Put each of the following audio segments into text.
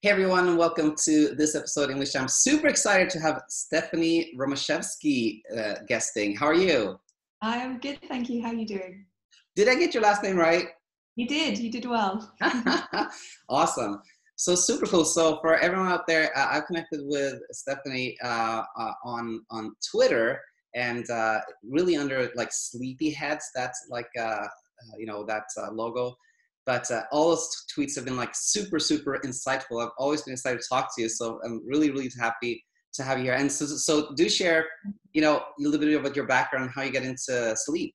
Hey everyone, and welcome to this episode in which I'm super excited to have Stephanie Romiszewski uh, guesting. How are you? I am good, thank you. How are you doing? Did I get your last name right? You did. You did well. awesome. So super cool. So for everyone out there, uh, I've connected with Stephanie uh, uh, on on Twitter, and uh, really under like Sleepyheads. That's like uh, uh, you know that logo. But uh, all those tweets have been like super, super insightful. I've always been excited to talk to you. So I'm really, really happy to have you here. And so, so do share, you know, a little bit about your background, how you get into sleep.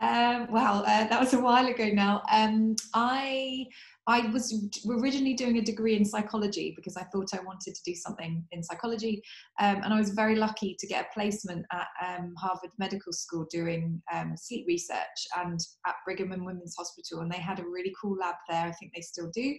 Um, well, uh, that was a while ago now. Um, I I was originally doing a degree in psychology because I thought I wanted to do something in psychology. Um, and I was very lucky to get a placement at um, Harvard Medical School doing um, sleep research and at Brigham and Women's Hospital. And they had a really cool lab there. I think they still do.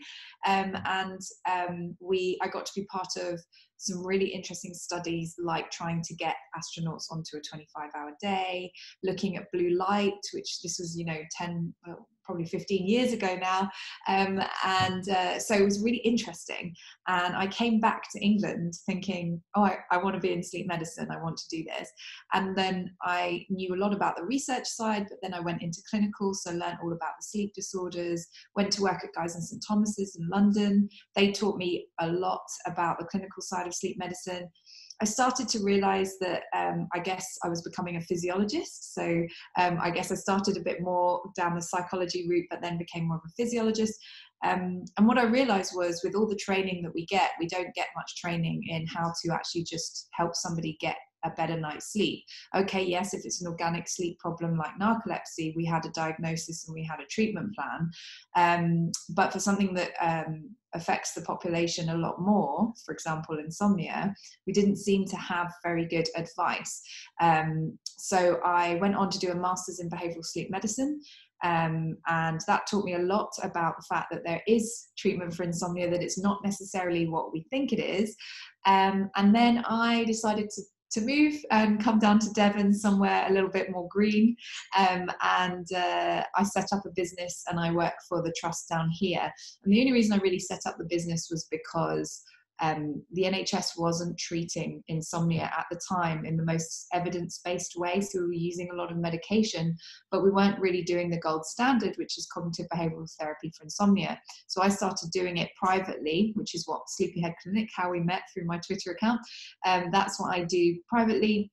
Um, and um, we, I got to be part of some really interesting studies like trying to get astronauts onto a 25 hour day, looking at blue light, which this was, you know, 10, well, probably 15 years ago now. Um, and uh, so it was really interesting. And I came back to England thinking, oh, I, I want to be in sleep medicine. I want to do this. And then I knew a lot about the research side, but then I went into clinical, so learned all about the sleep disorders, went to work at Guy's and St Thomas's in London. They taught me a lot about the clinical side of sleep medicine. I started to realize that um, I guess I was becoming a physiologist. So um, I guess I started a bit more down the psychology route, but then became more of a physiologist. Um, and what I realized was with all the training that we get, we don't get much training in how to actually just help somebody get a better night's sleep. Okay, yes, if it's an organic sleep problem like narcolepsy, we had a diagnosis and we had a treatment plan. Um, but for something that um, affects the population a lot more, for example, insomnia, we didn't seem to have very good advice. Um, so I went on to do a master's in behavioral sleep medicine. Um, and that taught me a lot about the fact that there is treatment for insomnia, that it's not necessarily what we think it is. Um, and then I decided to to move and come down to Devon somewhere a little bit more green. Um, and uh, I set up a business and I work for the trust down here. And the only reason I really set up the business was because um, the NHS wasn't treating insomnia at the time in the most evidence based way. So we were using a lot of medication, but we weren't really doing the gold standard, which is cognitive behavioral therapy for insomnia. So I started doing it privately, which is what Sleepyhead Clinic, how we met through my Twitter account. Um, that's what I do privately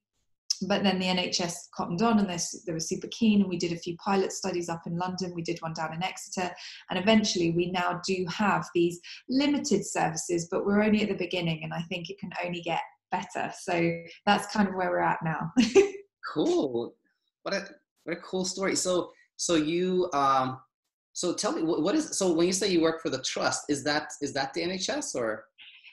but then the NHS cottoned on and they were super keen and we did a few pilot studies up in London, we did one down in Exeter and eventually we now do have these limited services but we're only at the beginning and I think it can only get better so that's kind of where we're at now. cool. What a what a cool story. So so you um so tell me what is so when you say you work for the trust is that is that the NHS or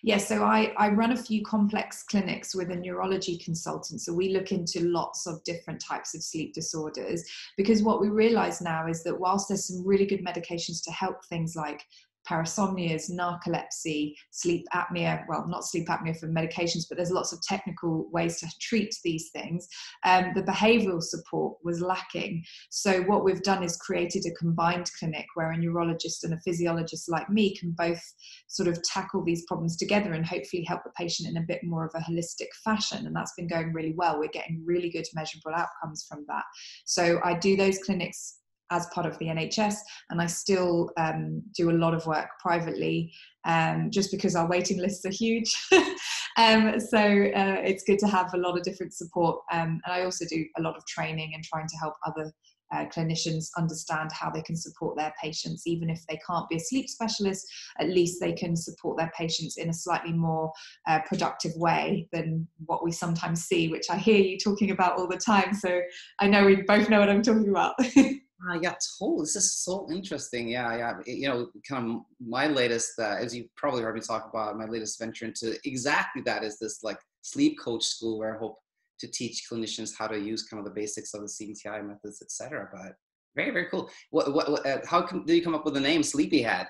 Yeah, so I, I run a few complex clinics with a neurology consultant. So we look into lots of different types of sleep disorders because what we realize now is that whilst there's some really good medications to help things like parasomnias, narcolepsy, sleep apnea. Well, not sleep apnea for medications, but there's lots of technical ways to treat these things. Um, the behavioral support was lacking. So, what we've done is created a combined clinic where a neurologist and a physiologist like me can both sort of tackle these problems together and hopefully help the patient in a bit more of a holistic fashion. And that's been going really well. We're getting really good measurable outcomes from that. So, I do those clinics as part of the NHS, and I still um, do a lot of work privately, um, just because our waiting lists are huge. um, so uh, it's good to have a lot of different support, um, and I also do a lot of training and trying to help other. Uh, clinicians understand how they can support their patients, even if they can't be a sleep specialist, at least they can support their patients in a slightly more uh, productive way than what we sometimes see, which I hear you talking about all the time. So I know we both know what I'm talking about. Uh, yeah, totally. This is so interesting. Yeah, yeah. You know, kind of my latest, uh, as you probably heard me talk about, my latest venture into exactly that is this like sleep coach school where I hope to teach clinicians how to use kind of the basics of the CBTI methods, etc. But very, very cool. What, what, what uh, how come, did you come up with the name Sleepyhead?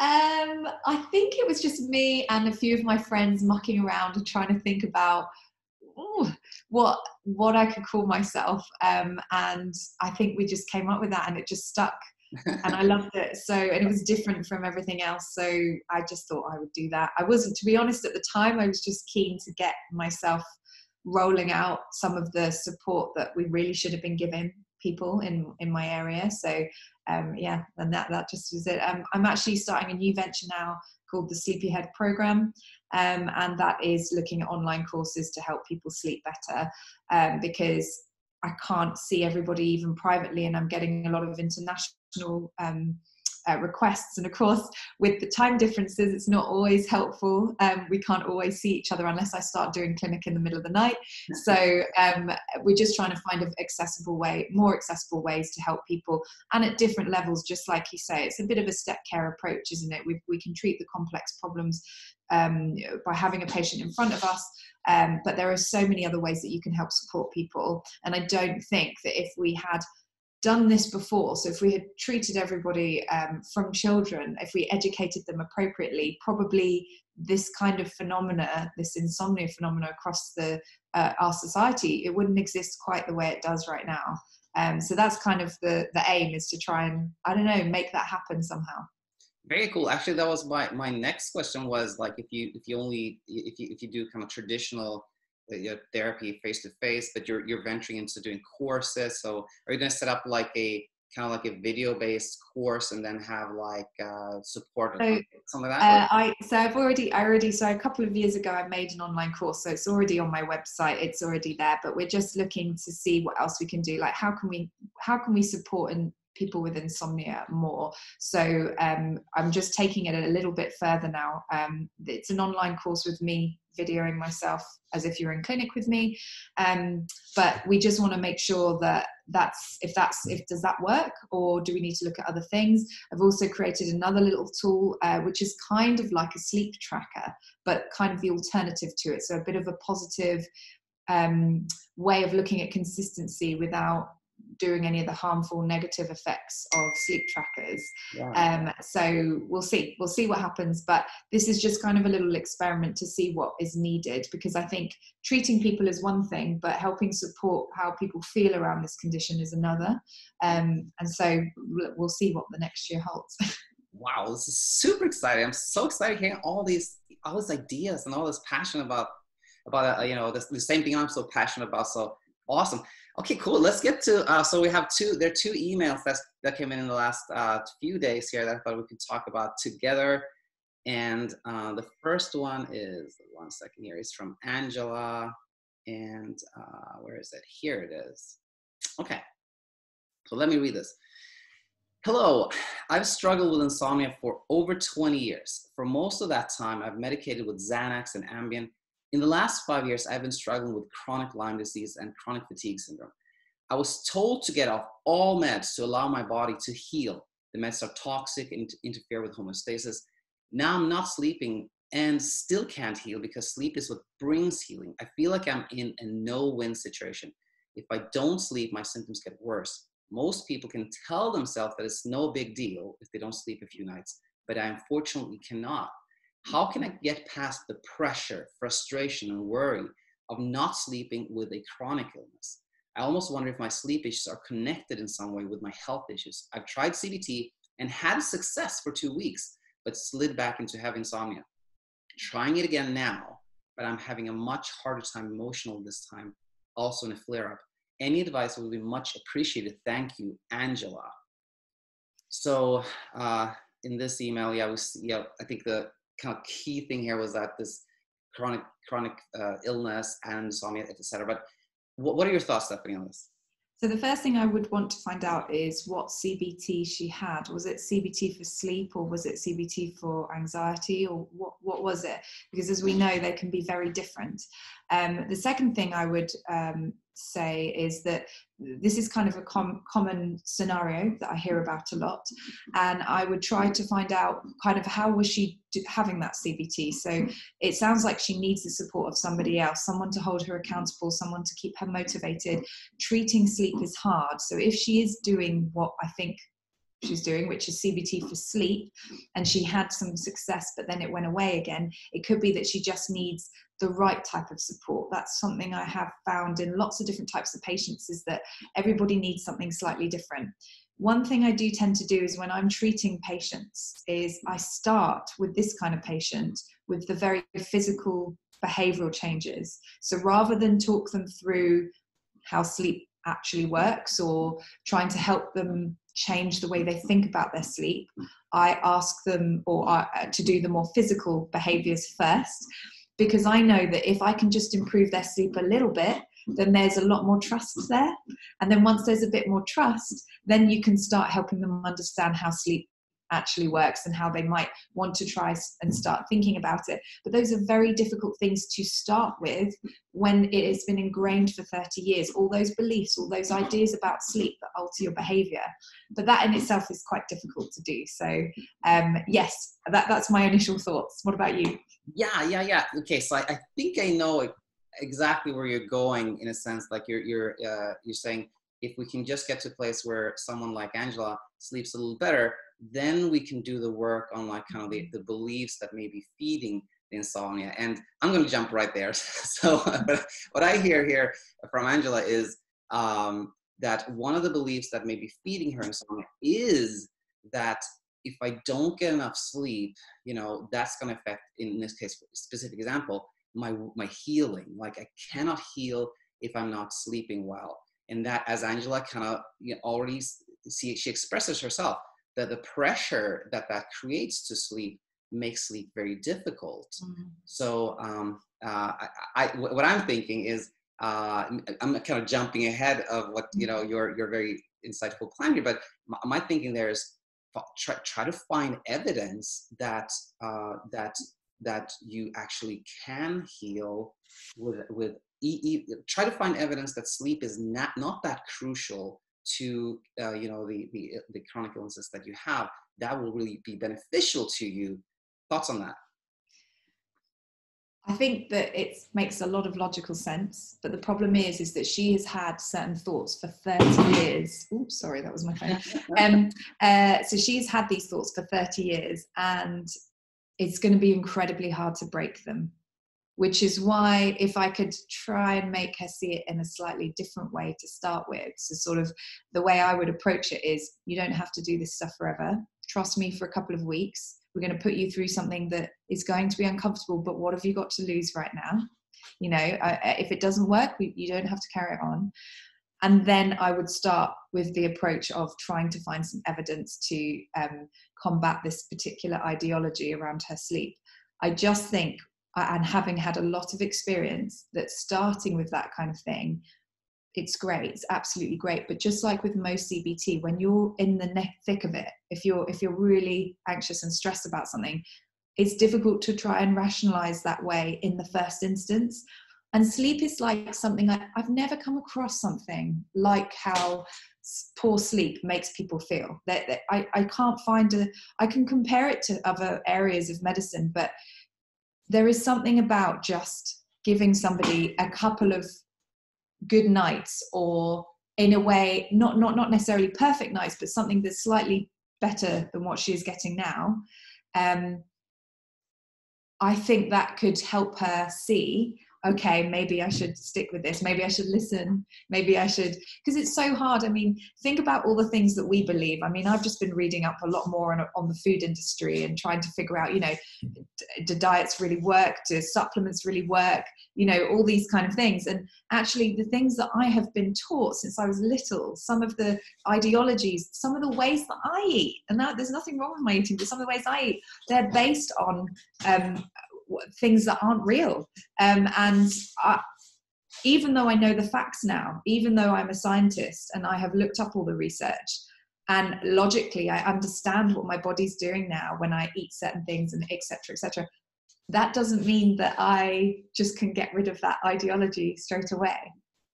Um, I think it was just me and a few of my friends mucking around and trying to think about what what I could call myself. Um, and I think we just came up with that, and it just stuck. and I loved it. So, and it was different from everything else. So I just thought I would do that. I wasn't, to be honest, at the time, I was just keen to get myself rolling out some of the support that we really should have been giving people in in my area. So um, yeah, and that that just was it. Um, I'm actually starting a new venture now called the Sleepyhead Program, um, and that is looking at online courses to help people sleep better um, because I can't see everybody even privately, and I'm getting a lot of international um, uh, requests. And of course, with the time differences, it's not always helpful. Um, we can't always see each other unless I start doing clinic in the middle of the night. So um, we're just trying to find an accessible way, more accessible ways to help people, and at different levels. Just like you say, it's a bit of a step care approach, isn't it? We we can treat the complex problems um, by having a patient in front of us. Um, but there are so many other ways that you can help support people. And I don't think that if we had done this before, so if we had treated everybody um, from children, if we educated them appropriately, probably this kind of phenomena, this insomnia phenomena across the uh, our society, it wouldn't exist quite the way it does right now. Um, so that's kind of the the aim is to try and I don't know make that happen somehow. Very cool. Actually, that was my my next question was like if you if you only if you if you do kind of traditional uh, therapy face to face, but you're you're venturing into doing courses. So are you going to set up like a kind of like a video based course and then have like uh, support so, some of that? Uh, I so I've already I already so a couple of years ago I made an online course, so it's already on my website. It's already there, but we're just looking to see what else we can do. Like how can we how can we support and people with insomnia more. So um, I'm just taking it a little bit further now. Um, it's an online course with me videoing myself as if you're in clinic with me um, but we just want to make sure that that's if that's if does that work or do we need to look at other things i've also created another little tool uh, which is kind of like a sleep tracker but kind of the alternative to it so a bit of a positive um, way of looking at consistency without doing any of the harmful negative effects of sleep trackers. Yeah. Um, so we'll see, we'll see what happens. But this is just kind of a little experiment to see what is needed because I think treating people is one thing, but helping support how people feel around this condition is another. Um, and so we'll see what the next year holds. wow, this is super exciting! I'm so excited hearing all these all these ideas and all this passion about about uh, you know the, the same thing I'm so passionate about. So awesome. Okay, cool. Let's get to, uh, so we have two, there are two emails that's, that came in in the last uh, few days here that I thought we could talk about together. And uh, the first one is, one second here, is from Angela. And uh, where is it? Here it is. Okay, so let me read this. Hello, I've struggled with insomnia for over 20 years. For most of that time, I've medicated with Xanax and Ambien in the last five years, I've been struggling with chronic Lyme disease and chronic fatigue syndrome. I was told to get off all meds to allow my body to heal. The meds are toxic and interfere with homeostasis. Now I'm not sleeping and still can't heal because sleep is what brings healing. I feel like I'm in a no win situation. If I don't sleep, my symptoms get worse. Most people can tell themselves that it's no big deal if they don't sleep a few nights, but I unfortunately cannot. How can I get past the pressure, frustration, and worry of not sleeping with a chronic illness? I almost wonder if my sleep issues are connected in some way with my health issues. I've tried CBT and had success for two weeks, but slid back into having insomnia. Trying it again now, but I'm having a much harder time emotional this time, also in a flare up. Any advice would be much appreciated. Thank you, Angela. So, uh, in this email, yeah, was, yeah, I think the kind of key thing here was that this chronic chronic uh, illness and insomnia, etc. But what, what are your thoughts, Stephanie, on this? So the first thing I would want to find out is what CBT she had. Was it CBT for sleep or was it CBT for anxiety or what, what was it? Because as we know, they can be very different. Um, the second thing I would um, say is that this is kind of a com- common scenario that I hear about a lot, and I would try to find out kind of how was she having that CBT. So it sounds like she needs the support of somebody else, someone to hold her accountable, someone to keep her motivated. Treating sleep is hard, so if she is doing what I think she's doing, which is CBT for sleep, and she had some success, but then it went away again. It could be that she just needs the right type of support. That's something I have found in lots of different types of patients is that everybody needs something slightly different. one thing I do tend to do is when I'm treating patients is I start with this kind of patient with the very physical behavioral changes. So rather than talk them through how sleep actually works or trying to help them change the way they think about their sleep, I ask them or uh, to do the more physical behaviors first because I know that if I can just improve their sleep a little bit, then there's a lot more trust there. And then once there's a bit more trust, then you can start helping them understand how sleep actually works and how they might want to try and start thinking about it. But those are very difficult things to start with when it has been ingrained for 30 years. All those beliefs, all those ideas about sleep that alter your behavior. But that in itself is quite difficult to do. So, um, yes, that, that's my initial thoughts. What about you? Yeah, yeah, yeah. Okay, so I, I think I know exactly where you're going in a sense like you're you're uh, you're saying if we can just get to a place where someone like angela sleeps a little better then we can do the work on like kind of the, the beliefs that may be feeding the insomnia. And i'm going to jump right there. So what i hear here from angela is um, that one of the beliefs that may be feeding her insomnia is that if i don't get enough sleep you know that's going to affect in this case specific example my my healing. Like i cannot heal if i'm not sleeping well. And that as angela kind of you know, already see she expresses herself that the pressure that that creates to sleep makes sleep very difficult mm-hmm. so um, uh, I, I, what i'm thinking is uh, i'm kind of jumping ahead of what you know your your very insightful plan here but my, my thinking there is try, try to find evidence that uh, that that you actually can heal with with e- e- try to find evidence that sleep is not not that crucial to uh, you know the, the the chronic illnesses that you have that will really be beneficial to you thoughts on that I think that it makes a lot of logical sense, but the problem is, is that she has had certain thoughts for 30 years. Oops, sorry, that was my phone. Um, uh, so she's had these thoughts for 30 years, and it's going to be incredibly hard to break them which is why if i could try and make her see it in a slightly different way to start with so sort of the way i would approach it is you don't have to do this stuff forever. Trust me for a couple of weeks. We're going to put you through something that is going to be uncomfortable but what have you got to lose right now? You know if it doesn't work you don't have to carry it on. And then I would start with the approach of trying to find some evidence to um, combat this particular ideology around her sleep. I just think, and having had a lot of experience, that starting with that kind of thing, it's great. It's absolutely great. But just like with most CBT, when you're in the neck thick of it, if you're if you're really anxious and stressed about something, it's difficult to try and rationalize that way in the first instance. And sleep is like something I, I've never come across something like how poor sleep makes people feel. That, that I, I can't find a, I can compare it to other areas of medicine, but there is something about just giving somebody a couple of good nights or in a way not not not necessarily perfect nights but something that's slightly better than what she is getting now um, i think that could help her see okay, maybe I should stick with this. Maybe I should listen. Maybe I should, because it's so hard. I mean, think about all the things that we believe. I mean, I've just been reading up a lot more on, on the food industry and trying to figure out, you know, do diets really work? Do supplements really work? You know, all these kind of things. And actually, the things that I have been taught since I was little, some of the ideologies, some of the ways that I eat, and that there's nothing wrong with my eating, but some of the ways I eat, they're based on um, things that aren't real. Um, and I, even though I know the facts now, even though I'm a scientist and I have looked up all the research, and logically I understand what my body's doing now when I eat certain things and etc. etc. That doesn't mean that I just can get rid of that ideology straight away.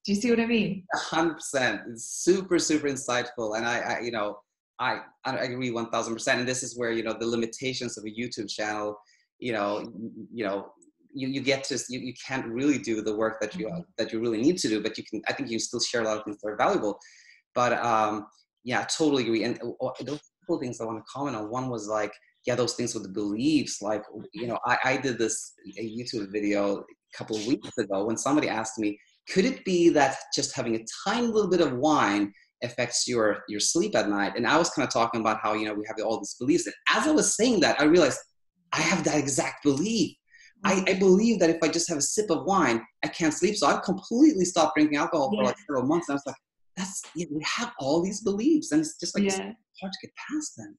Do you see what I mean? hundred percent. It's super, super insightful, and I, I you know, I, I agree one thousand percent. And this is where you know the limitations of a YouTube channel you know you know you, you get to you, you can't really do the work that you uh, that you really need to do but you can i think you still share a lot of things that are valuable but um yeah totally agree and uh, those couple things i want to comment on one was like yeah those things with the beliefs like you know i, I did this a youtube video a couple of weeks ago when somebody asked me could it be that just having a tiny little bit of wine affects your your sleep at night. And I was kind of talking about how you know we have all these beliefs. And as I was saying that, I realized I have that exact belief. I, I, believe that if I just have a sip of wine, I can't sleep. So I've completely stopped drinking alcohol yeah. for like several months. And I was like, that's yeah, we have all these beliefs, and it's just like yeah. it's hard to get past them.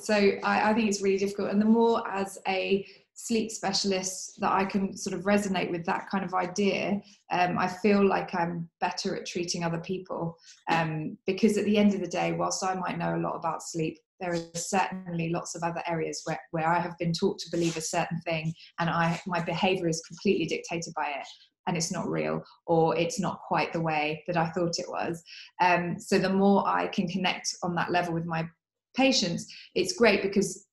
So I, I think it's really difficult. And the more as a sleep specialist that I can sort of resonate with that kind of idea, um, I feel like I'm better at treating other people. Um, because at the end of the day, whilst I might know a lot about sleep, there are certainly lots of other areas where, where I have been taught to believe a certain thing and I my behavior is completely dictated by it and it's not real or it's not quite the way that I thought it was. Um, so the more I can connect on that level with my patients, it's great because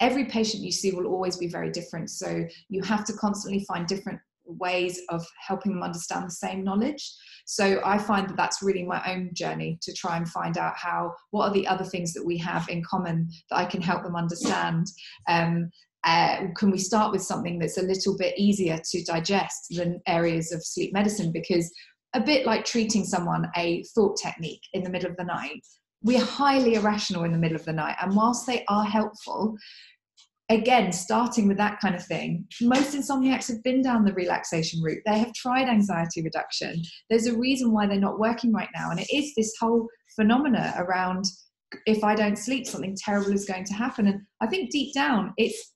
every patient you see will always be very different. So you have to constantly find different ways of helping them understand the same knowledge. So I find that that's really my own journey to try and find out how what are the other things that we have in common that I can help them understand. Um, uh, can we start with something that's a little bit easier to digest than areas of sleep medicine? Because a bit like treating someone a thought technique in the middle of the night, we're highly irrational in the middle of the night. And whilst they are helpful, again, starting with that kind of thing, most insomniacs have been down the relaxation route. They have tried anxiety reduction. There's a reason why they're not working right now. And it is this whole phenomena around if I don't sleep, something terrible is going to happen. And I think deep down, it's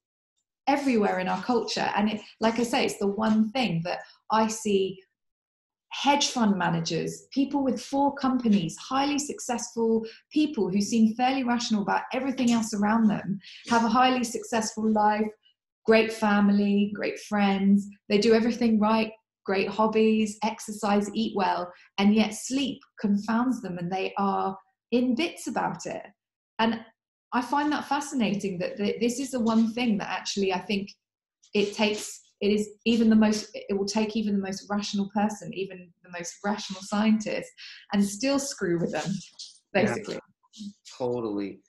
everywhere in our culture. And it, like I say, it's the one thing that I see hedge fund managers, people with four companies, highly successful people who seem fairly rational about everything else around them, have a highly successful life, great family, great friends. They do everything right, great hobbies, exercise, eat well, and yet sleep confounds them and they are in bits about it. And I find that fascinating that this is the one thing that actually I think it takes it is even the most it will take even the most rational person even the most rational scientist and still screw with them basically. Yeah, totally.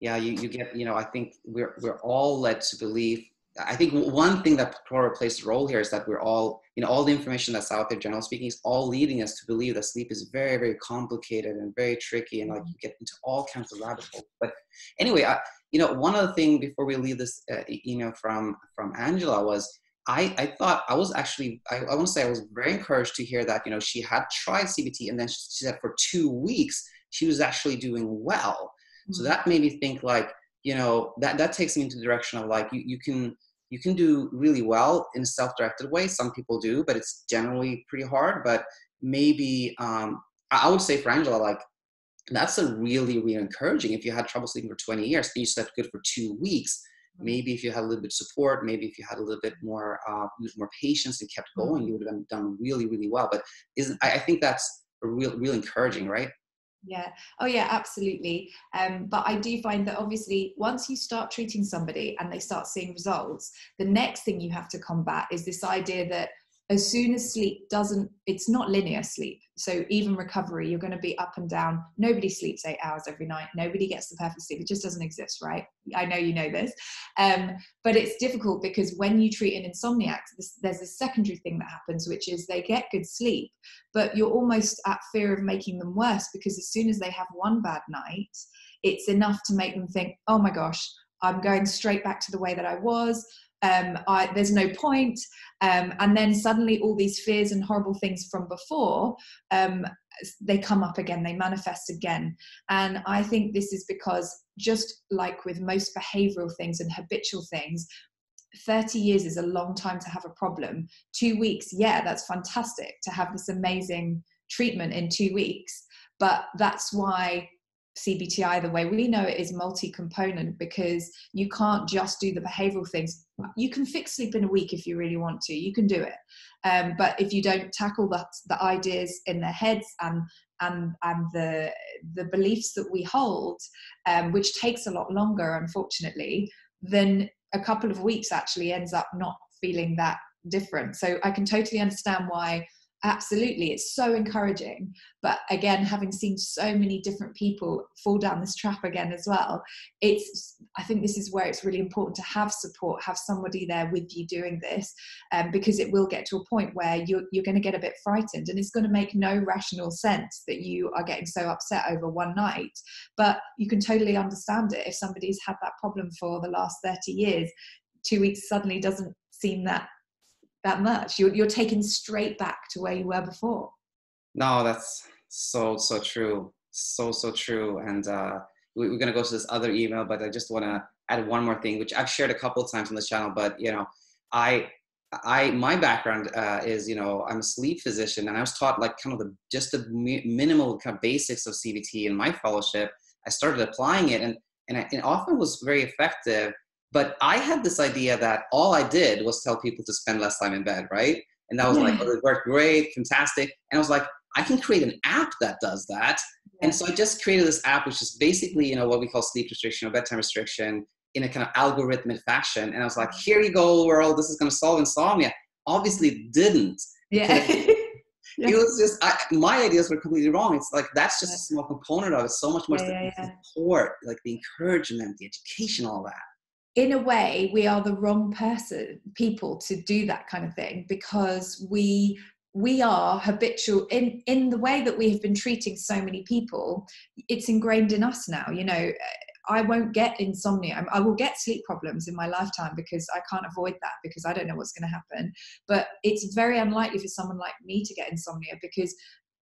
Yeah you, you get you know i think we're we're all led to believe i think one thing that probably plays a role here is that we're all you know all the information that's out there generally speaking is all leading us to believe that sleep is very very complicated and very tricky and like you get into all kinds of rabbit holes. But anyway I, you know one other thing before we leave this uh, email from from angela was I, I thought I was actually I, I want to say I was very encouraged to hear that you know she had tried CBT and then she said for two weeks she was actually doing well. Mm-hmm. So that made me think like you know that that takes me into the direction of like you, you can you can do really well in a self-directed way. Some people do, but it's generally pretty hard. But maybe um, I would say for Angela like that's a really really encouraging. If you had trouble sleeping for 20 years and you slept good for two weeks maybe if you had a little bit of support maybe if you had a little bit more uh, more patience and kept going mm-hmm. you would have done really really well. But isn't I, I think that's real real encouraging right? Yeah. Oh yeah absolutely. Um, but i do find that obviously once you start treating somebody and they start seeing results the next thing you have to combat is this idea that as soon as sleep doesn't it's not linear sleep. So even recovery you're going to be up and down. Nobody sleeps eight hours every night. Nobody gets the perfect sleep. It just doesn't exist right? I know you know this. Um, but it's difficult because when you treat an insomniac there's a secondary thing that happens which is they get good sleep but you're almost at fear of making them worse because as soon as they have one bad night it's enough to make them think oh my gosh i'm going straight back to the way that i was um, I, there's no point. Um, and then suddenly all these fears and horrible things from before, um, they come up again, they manifest again. And I think this is because just like with most behavioral things and habitual things, 30 years is a long time to have a problem. Two weeks, yeah, that's fantastic to have this amazing treatment in two weeks. But that's why CBTI, the way we know it, is multi component because you can't just do the behavioral things. You can fix sleep in a week if you really want to, you can do it. Um, but if you don't tackle the, the ideas in their heads and and and the the beliefs that we hold, um, which takes a lot longer, unfortunately, then a couple of weeks actually ends up not feeling that different. So I can totally understand why absolutely it's so encouraging. But again having seen so many different people fall down this trap again as well it's i think this is where it's really important to have support have somebody there with you doing this um, because it will get to a point where you're, you're going to get a bit frightened and it's going to make no rational sense that you are getting so upset over one night. But you can totally understand it. If somebody's had that problem for the last 30 years two weeks suddenly doesn't seem that that much. You're, you're taken straight back to where you were before. No, that's so, so true. So, so true. And uh, we, are going to go to this other email, but I just want to add one more thing, which I've shared a couple times on this channel, but you know, I, I, my background uh, is, you know, I'm a sleep physician and I was taught like kind of the, just the minimal kind of basics of CBT in my fellowship. I started applying it and, and it often was very effective but I had this idea that all I did was tell people to spend less time in bed, right? And that was yeah. like, oh, it worked great, fantastic. And I was like, I can create an app that does that. Yeah. And so I just created this app, which is basically, you know, what we call sleep restriction or bedtime restriction in a kind of algorithmic fashion. And I was like, here you go, world. This is going to solve insomnia. Obviously, it didn't. Yeah. yeah. It was just I, my ideas were completely wrong. It's like that's just a small component of it. So much more yeah, the support, like the encouragement, the education, all that in a way we are the wrong person people to do that kind of thing because we we are habitual in in the way that we have been treating so many people it's ingrained in us now you know i won't get insomnia i will get sleep problems in my lifetime because i can't avoid that because i don't know what's going to happen but it's very unlikely for someone like me to get insomnia because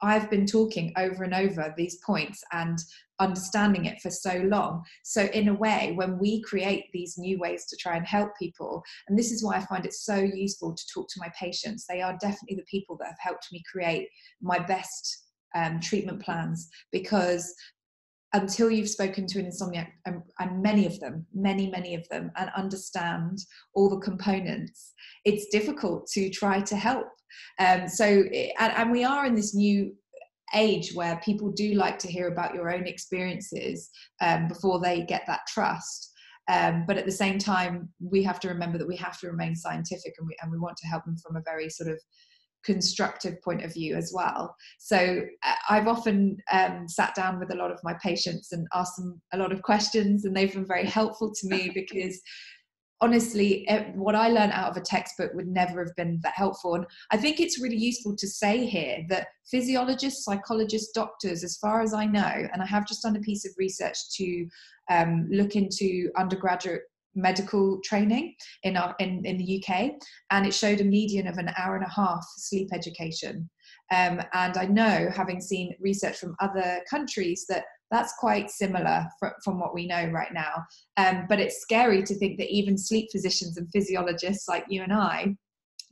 I've been talking over and over these points and understanding it for so long. So, in a way, when we create these new ways to try and help people, and this is why I find it so useful to talk to my patients, they are definitely the people that have helped me create my best um, treatment plans because until you've spoken to an insomniac and, and, many of them many many of them and understand all the components it's difficult to try to help um, so and, and we are in this new age where people do like to hear about your own experiences um, before they get that trust. Um, but at the same time, we have to remember that we have to remain scientific and we, and we want to help them from a very sort of constructive point of view as well. So uh, I've often um, sat down with a lot of my patients and asked them a lot of questions, and they've been very helpful to me because honestly, what I learned out of a textbook would never have been that helpful. And I think it's really useful to say here that physiologists, psychologists, doctors, as far as I know, and I have just done a piece of research to um, look into undergraduate medical training in, our, in, in the UK, and it showed a median of an hour and a half sleep education. Um, and I know, having seen research from other countries, that that's quite similar fr- from what we know right now. Um, but it's scary to think that even sleep physicians and physiologists like you and I,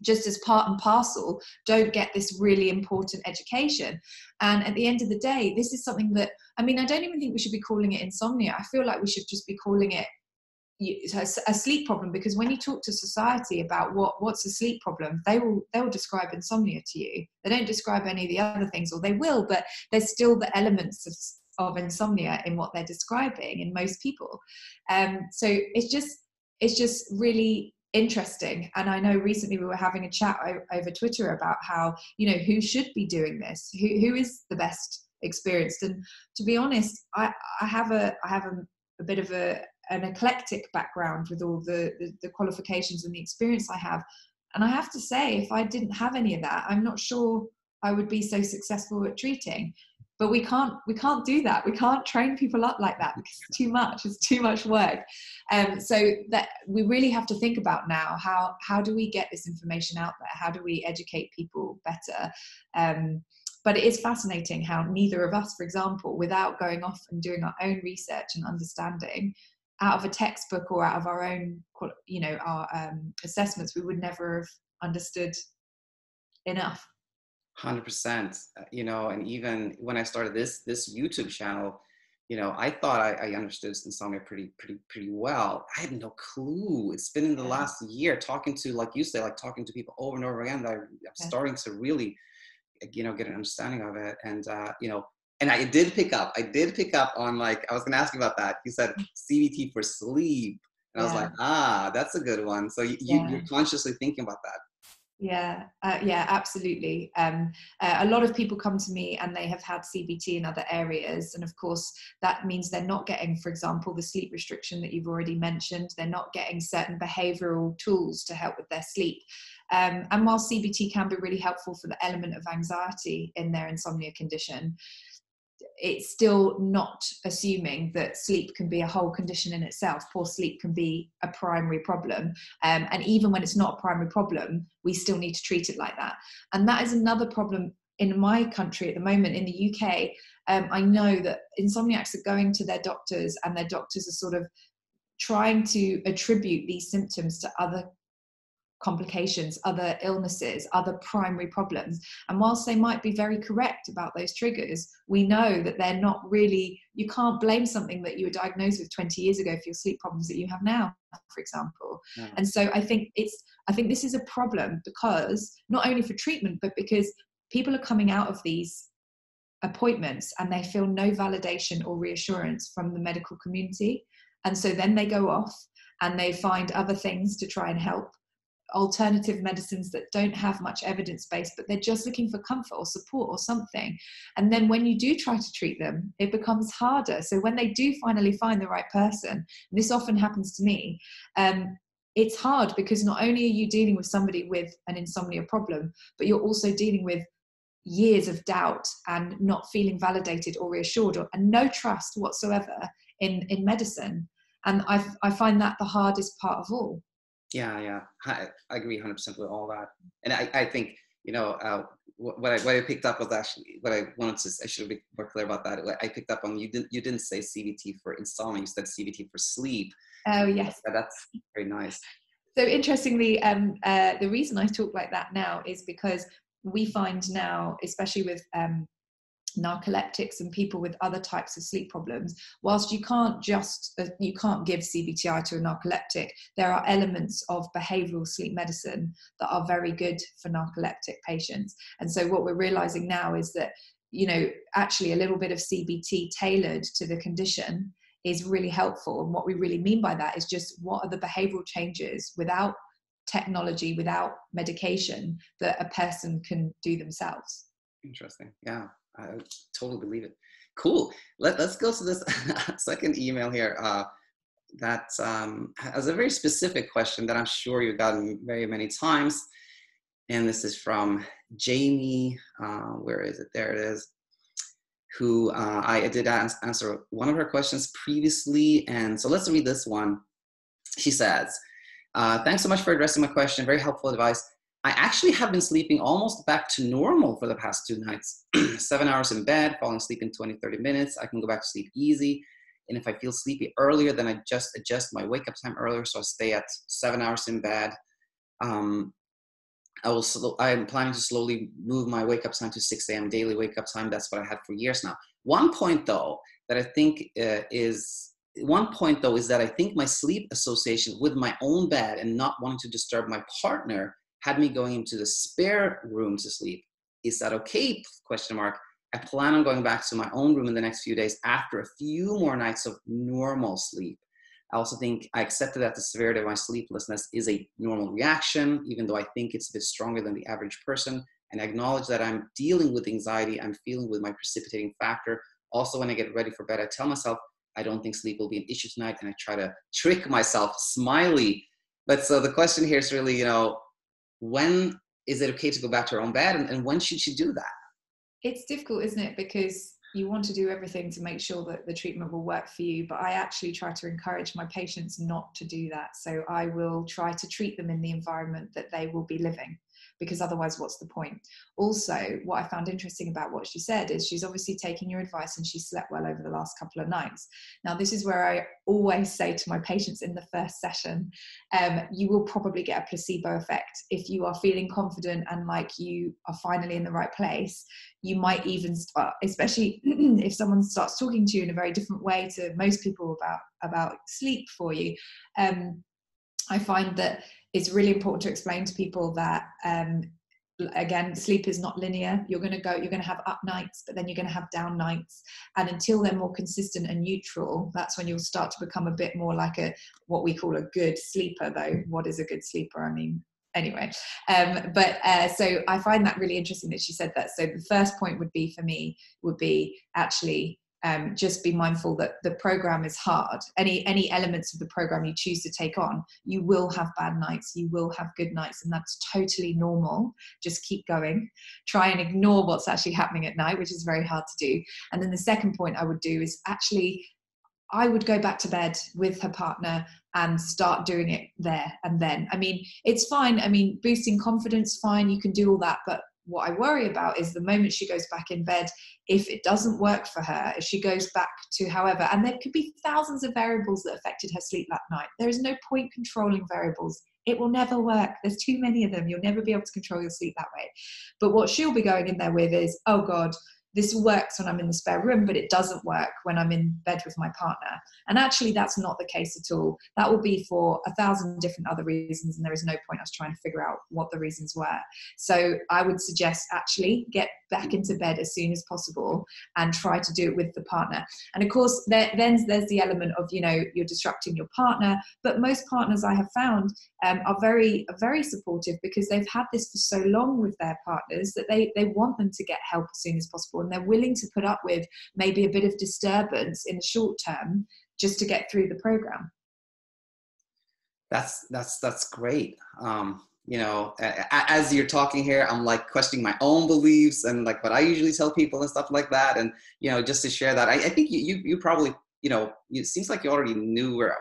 just as part and parcel, don't get this really important education. And at the end of the day, this is something that, I mean, I don't even think we should be calling it insomnia. I feel like we should just be calling it a sleep problem because when you talk to society about what what's a sleep problem they will they will describe insomnia to you they don't describe any of the other things or they will but there's still the elements of insomnia in what they're describing in most people. Um, so it's just it's just really interesting. And i know recently we were having a chat over twitter about how you know who should be doing this? Who, who is the best experienced? And to be honest i i have a i have a, a bit of a an eclectic background with all the, the, the qualifications and the experience i have. And i have to say if i didn't have any of that i'm not sure i would be so successful at treating but we can't we can't do that. We can't train people up like that because it's too much. It's too much work. Um, so that we really have to think about now how how do we get this information out there? How do we educate people better? Um, but it is fascinating how neither of us for example without going off and doing our own research and understanding out of a textbook or out of our own you know our um, assessments we would never have understood enough 100% uh, you know and even when i started this this youtube channel you know i thought i, I understood insomnia pretty pretty pretty well. I had no clue. It's been in the last year talking to like you say like talking to people over and over again that i'm starting to really you know get an understanding of it. And uh, you know and i did pick up i did pick up on like i was going to ask you about that. You said mm. cbt for sleep. And yeah. i was like ah that's a good one. So you, yeah. you're consciously thinking about that Yeah, uh, yeah, absolutely. Um, uh, a lot of people come to me and they have had CBT in other areas, and of course, that means they're not getting, for example, the sleep restriction that you've already mentioned. They're not getting certain behavioural tools to help with their sleep. Um, and while CBT can be really helpful for the element of anxiety in their insomnia condition, it's still not assuming that sleep can be a whole condition in itself. Poor sleep can be a primary problem. Um, and even when it's not a primary problem, we still need to treat it like that. And that is another problem in my country at the moment, in the UK. Um, I know that insomniacs are going to their doctors, and their doctors are sort of trying to attribute these symptoms to other complications, other illnesses, other primary problems. And whilst they might be very correct about those triggers, we know that they're not really, you can't blame something that you were diagnosed with 20 years ago for your sleep problems that you have now, for example. Yeah. And so I think it's, I think this is a problem because not only for treatment, but because people are coming out of these appointments and they feel no validation or reassurance from the medical community. And so then they go off and they find other things to try and help alternative medicines that don't have much evidence base, but they're just looking for comfort or support or something. And then when you do try to treat them, it becomes harder. So when they do finally find the right person, this often happens to me, um, it's hard because not only are you dealing with somebody with an insomnia problem, but you're also dealing with years of doubt and not feeling validated or reassured or, and no trust whatsoever in, in medicine. And I, I find that the hardest part of all. Yeah, yeah, I, I agree 100% with all that. And I, I think, you know, uh, what, I, what I picked up was actually, what I wanted to, I should be more clear about that. I picked up on, you didn't, you didn't say CBT for insomnia, you said CBT for sleep. Oh, yes. that's very nice. So interestingly, um, uh, the reason I talk like that now is because we find now, especially with um, narcoleptics and people with other types of sleep problems. Whilst you can't just uh, you can't give cbti to a narcoleptic there are elements of behavioral sleep medicine that are very good for narcoleptic patients. And so what we're realizing now is that you know actually a little bit of cbt tailored to the condition is really helpful. And what we really mean by that is just what are the behavioral changes without technology without medication that a person can do themselves. Interesting. Yeah I totally believe it. Cool. Let, us go to this second email here uh, that um, has a very specific question that I'm sure you've gotten very many times. And this is from Jamie. Uh, where is it? There it is. Who uh, I did answer one of her questions previously. And so let's read this one. She says, uh, Thanks so much for addressing my question. Very helpful advice. I actually have been sleeping almost back to normal for the past two nights. Seven hours in bed, falling asleep in 20, 30 minutes. I can go back to sleep easy. And if I feel sleepy earlier, then I just adjust my wake up time earlier. So I stay at seven hours in bed. Um, I will. Sl- I'm planning to slowly move my wake up time to 6 a.m. daily wake up time. That's what I had for years now. One point though that I think uh, is one point though is that I think my sleep association with my own bed and not wanting to disturb my partner had me going into the spare room to sleep. Is that okay? Question mark. I plan on going back to my own room in the next few days after a few more nights of normal sleep. I also think I accepted that the severity of my sleeplessness is a normal reaction, even though I think it's a bit stronger than the average person. And I acknowledge that I'm dealing with anxiety, I'm feeling with my precipitating factor. Also, when I get ready for bed, I tell myself I don't think sleep will be an issue tonight, and I try to trick myself, smiley. But so the question here is really, you know, when is it okay to go back to her own bed and, and when should she do that? It's difficult isn't it? Because you want to do everything to make sure that the treatment will work for you but i actually try to encourage my patients not to do that. So i will try to treat them in the environment that they will be living because otherwise what's the point? Also what i found interesting about what she said is she's obviously taking your advice and she slept well over the last couple of nights. Now this is where i always say to my patients in the first session um, you will probably get a placebo effect. If you are feeling confident and like you are finally in the right place you might even start especially if someone starts talking to you in a very different way to most people about about sleep for you um, i find that it's really important to explain to people that um, again sleep is not linear. You're going to go you're going to have up nights but then you're going to have down nights. And until they're more consistent and neutral that's when you'll start to become a bit more like a what we call a good sleeper though. What is a good sleeper i mean? Anyway um, but uh, so i find that really interesting that she said that. So the first point would be for me would be actually um, just be mindful that the program is hard any any elements of the program you choose to take on you will have bad nights you will have good nights and that's totally normal just keep going try and ignore what's actually happening at night which is very hard to do and then the second point i would do is actually I would go back to bed with her partner and start doing it there and then. I mean, it's fine. I mean, boosting confidence, fine, you can do all that. But what I worry about is the moment she goes back in bed, if it doesn't work for her, if she goes back to however, and there could be thousands of variables that affected her sleep that night. There is no point controlling variables. It will never work. There's too many of them. You'll never be able to control your sleep that way. But what she'll be going in there with is, oh God, this works when I'm in the spare room, but it doesn't work when I'm in bed with my partner. And actually, that's not the case at all. That will be for a thousand different other reasons, and there is no point us trying to figure out what the reasons were. So I would suggest actually get back into bed as soon as possible and try to do it with the partner. And of course, there, then there's the element of you know you're disrupting your partner, but most partners I have found um, are very very supportive because they've had this for so long with their partners that they they want them to get help as soon as possible and they're willing to put up with maybe a bit of disturbance in the short term just to get through the program. That's that's that's great. Um you know as you're talking here i'm like questioning my own beliefs and like what i usually tell people and stuff like that. And you know just to share that i, I think you, you, you probably you know it seems like you already knew where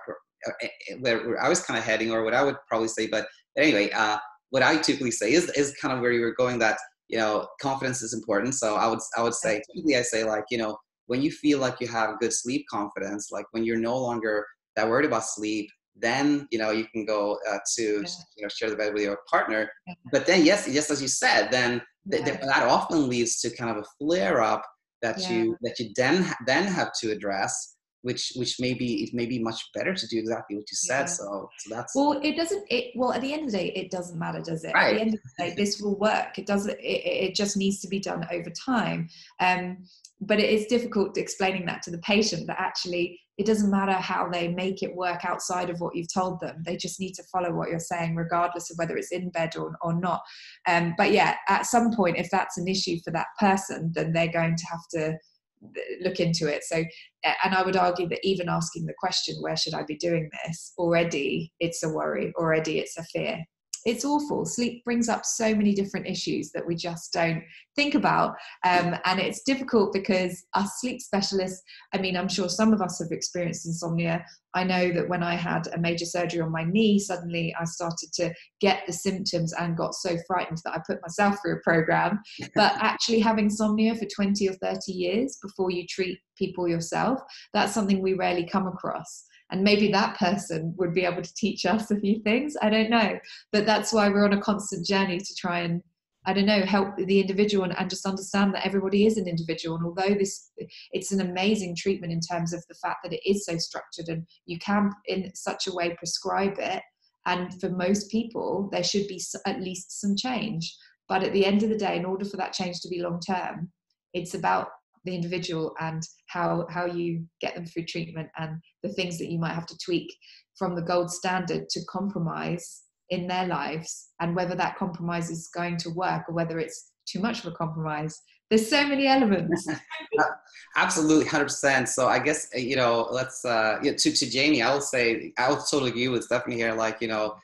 where, where i was kind of heading or what i would probably say. But anyway uh what i typically say is is kind of where you were going that you know confidence is important. So i would i would say typically i say like you know when you feel like you have good sleep confidence like when you're no longer that worried about sleep then you know you can go uh, to yeah. you know share the bed with your partner. Yeah. but then yes just as you said then th- th- that often leads to kind of a flare up that you that you then then have to address which which maybe it may be much better to do exactly what you said. Yeah. So so that's well, it doesn't. It well at the end of the day, it doesn't matter, does it? Right. At the end of the day, this will work. It doesn't. It, it just needs to be done over time. Um, but it is difficult explaining that to the patient that actually it doesn't matter how they make it work outside of what you've told them they just need to follow what you're saying regardless of whether it's in bed or, or not um, but yeah at some point if that's an issue for that person then they're going to have to look into it. So and i would argue that even asking the question where should i be doing this? already it's a worry. Already it's a fear it's awful. Sleep brings up so many different issues that we just don't think about. Um, and it's difficult because us sleep specialists, I mean, I'm sure some of us have experienced insomnia. I know that when I had a major surgery on my knee, suddenly I started to get the symptoms and got so frightened that I put myself through a program. But actually, having insomnia for 20 or 30 years before you treat people yourself, that's something we rarely come across and maybe that person would be able to teach us a few things i don't know. But that's why we're on a constant journey to try and i don't know help the individual and, and just understand that everybody is an individual. And although this it's an amazing treatment in terms of the fact that it is so structured and you can in such a way prescribe it and for most people there should be at least some change. But at the end of the day in order for that change to be long term it's about the individual and how how you get them through treatment and the things that you might have to tweak from the gold standard to compromise in their lives and whether that compromise is going to work or whether it's too much of a compromise. There's so many elements. Absolutely 100% so i guess you know let's uh yeah, to, to jamie i will say i will totally agree with stephanie here like you know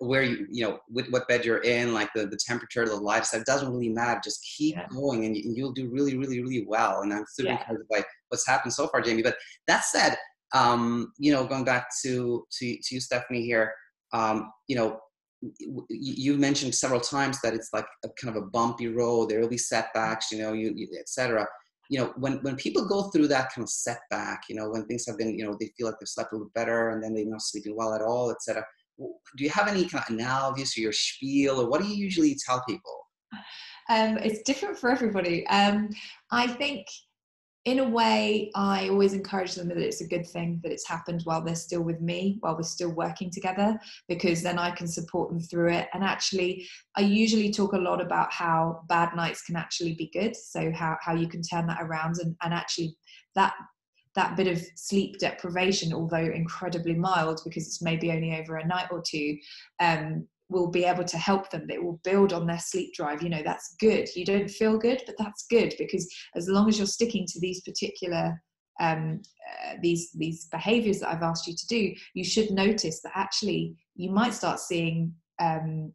where you you know with what bed you're in like the, the temperature the lifestyle doesn't really matter. Just keep yeah. going and, you, will do really really really well. And i'm super yeah. encouraged by what's happened so far jamie. But that said um you know going back to to, to you stephanie here um you know you mentioned several times that it's like a kind of a bumpy road. There will be setbacks you know you, you etc you know when when people go through that kind of setback you know when things have been you know they feel like they've slept a little better and then they're not sleeping well at all etc do you have any kind of analogies or your spiel or what do you usually tell people? Um, it's different for everybody. Um, i think in a way i always encourage them that it's a good thing that it's happened while they're still with me while we're still working together because then i can support them through it. And actually i usually talk a lot about how bad nights can actually be good so how, how you can turn that around and, and actually that that bit of sleep deprivation, although incredibly mild because it's maybe only over a night or two, um, will be able to help them. That will build on their sleep drive. You know that's good. You don't feel good but that's good because as long as you're sticking to these particular um, uh, these these behaviors that I've asked you to do, you should notice that actually you might start seeing um,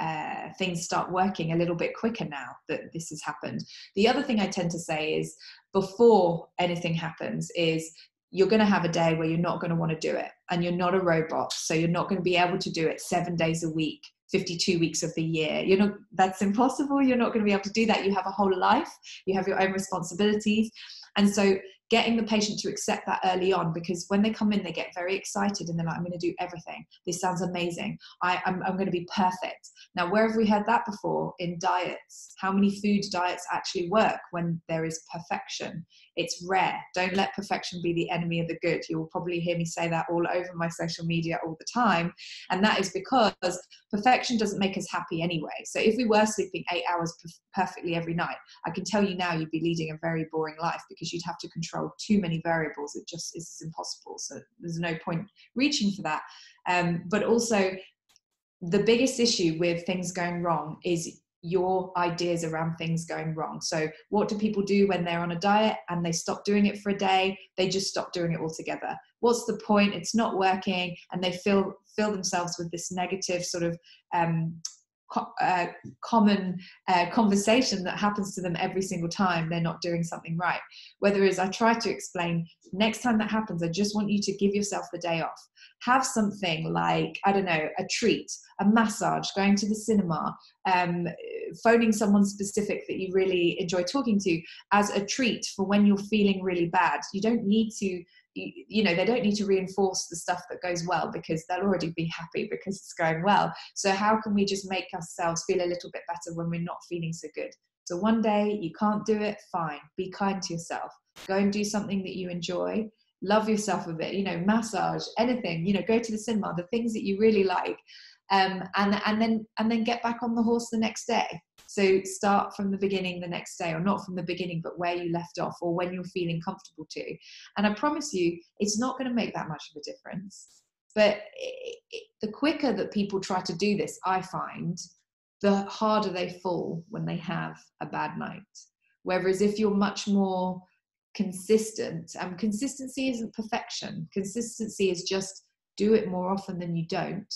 uh, things start working a little bit quicker now that this has happened. The other thing I tend to say is before anything happens is you're going to have a day where you're not going to want to do it and you're not a robot so you're not going to be able to do it 7 days a week 52 weeks of the year. You're not that's impossible. You're not going to be able to do that. You have a whole life. You have your own responsibilities. And so getting the patient to accept that early on because when they come in they get very excited and they're like i'm going to do everything. This sounds amazing. I, I'm, I'm going to be perfect. Now where have we heard that before? In diets. How many food diets actually work when there is perfection it's rare. Don't let perfection be the enemy of the good. You will probably hear me say that all over my social media all the time. And that is because perfection doesn't make us happy anyway. So if we were sleeping eight hours perfectly every night i can tell you now you'd be leading a very boring life because you'd have to control too many variables. It just is impossible. So there's no point reaching for that. Um, but also the biggest issue with things going wrong is your ideas around things going wrong. So, what do people do when they're on a diet and they stop doing it for a day? They just stop doing it altogether. What's the point? It's not working, and they fill fill themselves with this negative sort of um, uh, common uh, conversation that happens to them every single time they're not doing something right. Whether as I try to explain, next time that happens, I just want you to give yourself the day off. Have something like, I don't know, a treat, a massage, going to the cinema, um, phoning someone specific that you really enjoy talking to as a treat for when you're feeling really bad. You don't need to you, know they don't need to reinforce the stuff that goes well because they'll already be happy because it's going well. So how can we just make ourselves feel a little bit better when we're not feeling so good? So one day you can't do it fine. Be kind to yourself. Go and do something that you enjoy. Love yourself a bit you know massage anything you know go to the cinema the things that you really like um, and and then and then get back on the horse the next day so start from the beginning the next day, or not from the beginning, but where you left off, or when you're feeling comfortable to. And I promise you, it's not going to make that much of a difference. But it, it, the quicker that people try to do this, I find, the harder they fall when they have a bad night. Whereas if you're much more consistent, and consistency isn't perfection, consistency is just do it more often than you don't.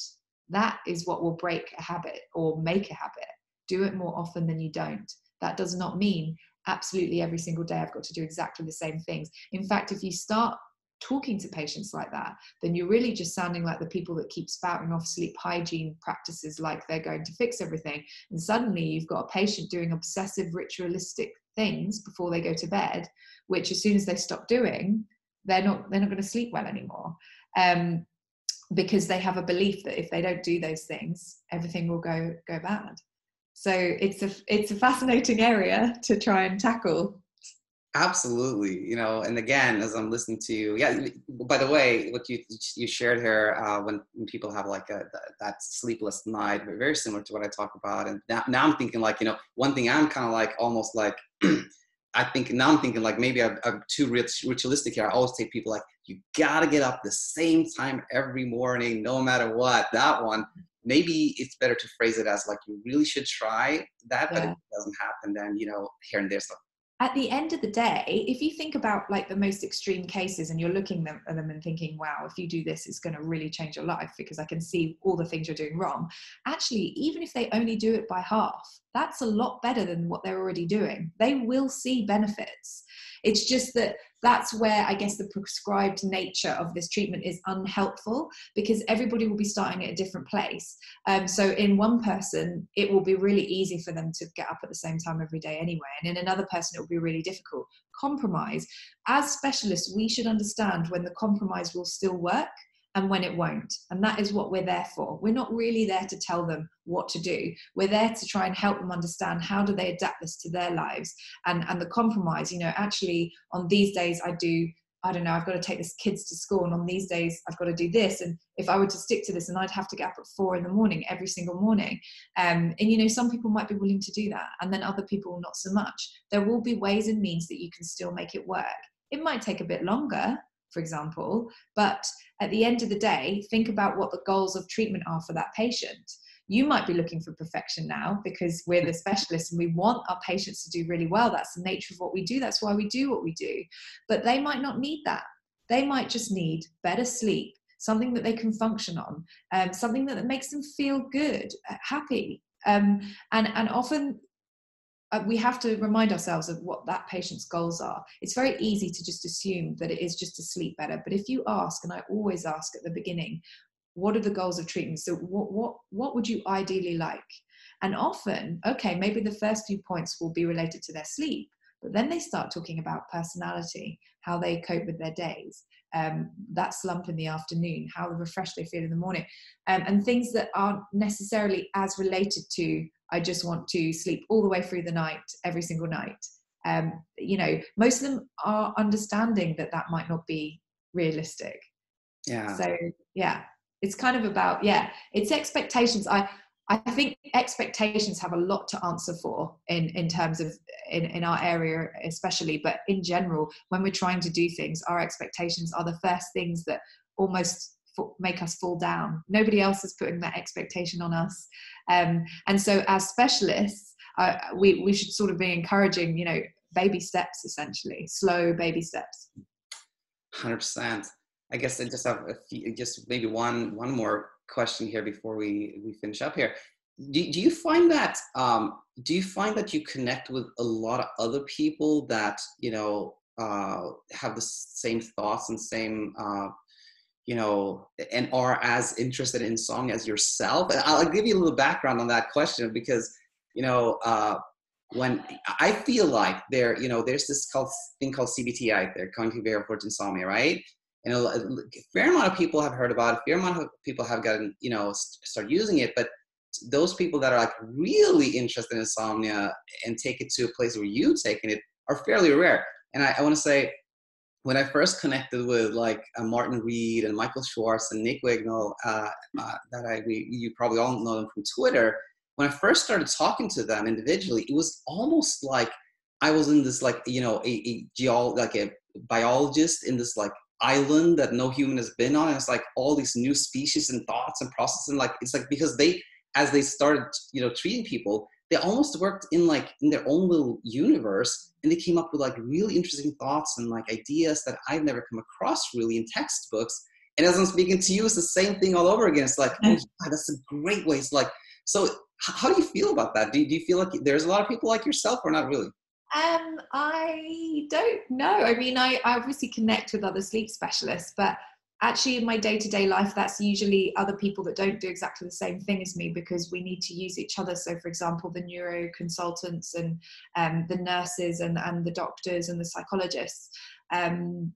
That is what will break a habit or make a habit do it more often than you don't. That does not mean absolutely every single day I've got to do exactly the same things. In fact, if you start talking to patients like that, then you're really just sounding like the people that keep spouting off sleep hygiene practices like they're going to fix everything. And suddenly you've got a patient doing obsessive ritualistic things before they go to bed, which as soon as they stop doing, they're not they're not going to sleep well anymore. Um, because they have a belief that if they don't do those things, everything will go go bad. So it's a it's a fascinating area to try and tackle. Absolutely. You know and again as i'm listening to you yeah by the way what you you shared here uh, when, when people have like a that sleepless night very similar to what i talk about. And now, now i'm thinking like you know one thing i'm kind of like almost like i think now i'm thinking like maybe i'm, I'm too rich, ritualistic here i always take people like you gotta get up the same time every morning no matter what that one maybe it's better to phrase it as like you really should try that, but yeah. if it doesn't happen, then you know here and there stuff. At the end of the day, if you think about like the most extreme cases and you're looking at them and thinking, wow, if you do this, it's going to really change your life because I can see all the things you're doing wrong. Actually, even if they only do it by half, that's a lot better than what they're already doing. They will see benefits. It's just that that's where I guess the prescribed nature of this treatment is unhelpful because everybody will be starting at a different place. Um, so, in one person, it will be really easy for them to get up at the same time every day anyway, and in another person, it will be really difficult. Compromise. As specialists, we should understand when the compromise will still work and when it won't. And that is what we're there for. We're not really there to tell them what to do. We're there to try and help them understand how do they adapt this to their lives and, and the compromise. You know, actually, on these days, I do. I don't know, I've got to take the kids to school, and on these days, I've got to do this. And if I were to stick to this, and I'd have to get up at four in the morning every single morning. Um, and you know, some people might be willing to do that, and then other people not so much. There will be ways and means that you can still make it work. It might take a bit longer, for example. But at the end of the day, think about what the goals of treatment are for that patient. you might be looking for perfection now because we're the specialists and we want our patients to do really well. That's the nature of what we do. That's why we do what we do. But they might not need that. They might just need better sleep something that they can function on um, something that makes them feel good happy. Um, and and often uh, we have to remind ourselves of what that patient's goals are. It's very easy to just assume that it is just to sleep better. But if you ask, and I always ask at the beginning, what are the goals of treatment? So what what what would you ideally like? And often, okay, maybe the first few points will be related to their sleep, but then they start talking about personality, how they cope with their days, um, that slump in the afternoon, how refreshed they feel in the morning, um, and things that aren't necessarily as related to I just want to sleep all the way through the night, every single night. Um, you know, most of them are understanding that that might not be realistic. Yeah. So yeah, it's kind of about yeah, it's expectations. I I think expectations have a lot to answer for in in terms of in in our area especially, but in general, when we're trying to do things, our expectations are the first things that almost make us fall down. Nobody else is putting that expectation on us. Um, and so, as specialists, uh, we, we should sort of be encouraging, you know, baby steps essentially, slow baby steps. 100%. I guess I just have a few, just maybe one one more question here before we we finish up here. Do, do you find that um, do you find that you connect with a lot of other people that you know uh, have the same thoughts and same uh, you know, and are as interested in song as yourself? I'll give you a little background on that question because, you know, uh, when I feel like there, you know, there's this called, thing called CBT there, cognitive behavioral insomnia, right? And a, fair amount of people have heard about it. Fair amount of people have gotten, you know, start using it. But those people that are like really interested in insomnia and take it to a place where you taking it are fairly rare. And I, I want to say when I first connected with like uh, Martin Reed and Michael Schwartz and Nick Wignall, uh, uh, that I you probably all know them from Twitter. When I first started talking to them individually, it was almost like I was in this like you know a, a geol like a biologist in this like island that no human has been on. And it's like all these new species and thoughts and processes. And like it's like because they as they started you know treating people, they almost worked in like in their own little universe and they came up with like really interesting thoughts and like ideas that i've never come across really in textbooks. And as i'm speaking to you it's the same thing all over again. It's like oh God, that's a great way it's like so how do you feel about that? Do you, do you feel like there's a lot of people like yourself or not really? Um i don't know. I mean i, I obviously connect with other sleep specialists but actually in my day-to-day life that's usually other people that don't do exactly the same thing as me because we need to use each other. So for example the neuro consultants and um, the nurses and, and the doctors and the psychologists. Um,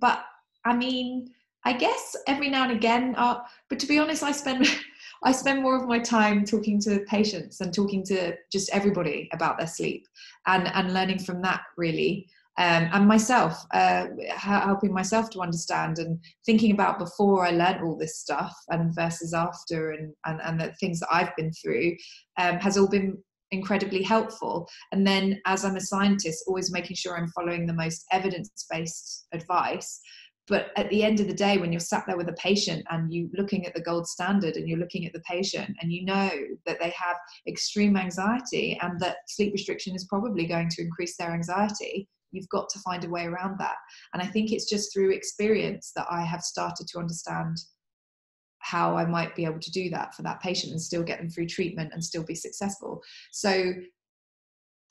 but i mean i guess every now and again uh, but to be honest i spend i spend more of my time talking to patients and talking to just everybody about their sleep and and learning from that really um, and myself, uh, helping myself to understand and thinking about before I learned all this stuff and versus after and, and, and the things that I've been through um, has all been incredibly helpful. And then as I'm a scientist, always making sure I'm following the most evidence based advice. But at the end of the day, when you're sat there with a patient and you're looking at the gold standard and you're looking at the patient and you know that they have extreme anxiety and that sleep restriction is probably going to increase their anxiety, you've got to find a way around that. And i think it's just through experience that i have started to understand how i might be able to do that for that patient and still get them through treatment and still be successful. So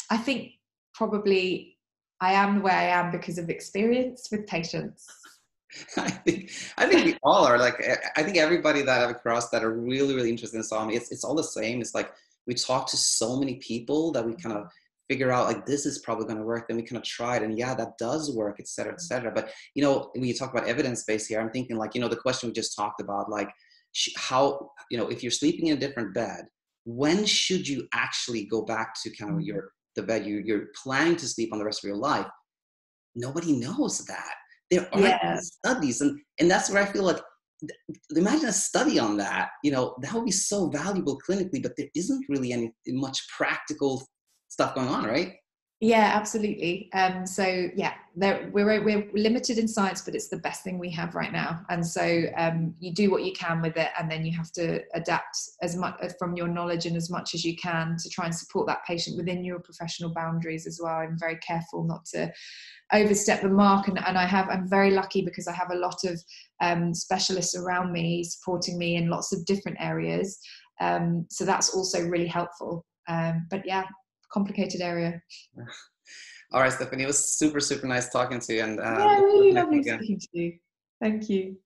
i think probably i am the way i am because of experience with patients. I think I think we all are like I think everybody that I've crossed that are really really interested in Sami, it's it's all the same. It's like we talk to so many people that we kind of figure out like this is probably going to work then we kind of try it and yeah that does work et cetera et cetera but you know when you talk about evidence base here i'm thinking like you know the question we just talked about like how you know if you're sleeping in a different bed when should you actually go back to kind of mm-hmm. your the bed you, you're planning to sleep on the rest of your life nobody knows that there aren't yeah. studies and and that's where i feel like imagine a study on that you know that would be so valuable clinically but there isn't really any much practical stuff going on, right? Yeah, absolutely. Um, so yeah, we're we're limited in science, but it's the best thing we have right now. And so um, you do what you can with it, and then you have to adapt as much uh, from your knowledge and as much as you can to try and support that patient within your professional boundaries as well. I'm very careful not to overstep the mark, and, and I have I'm very lucky because I have a lot of um, specialists around me supporting me in lots of different areas. Um, so that's also really helpful. Um, but yeah, complicated area. All right, Stephanie, it was super, super nice talking to you. And uh, yeah, really lovely speaking to you. Thank you.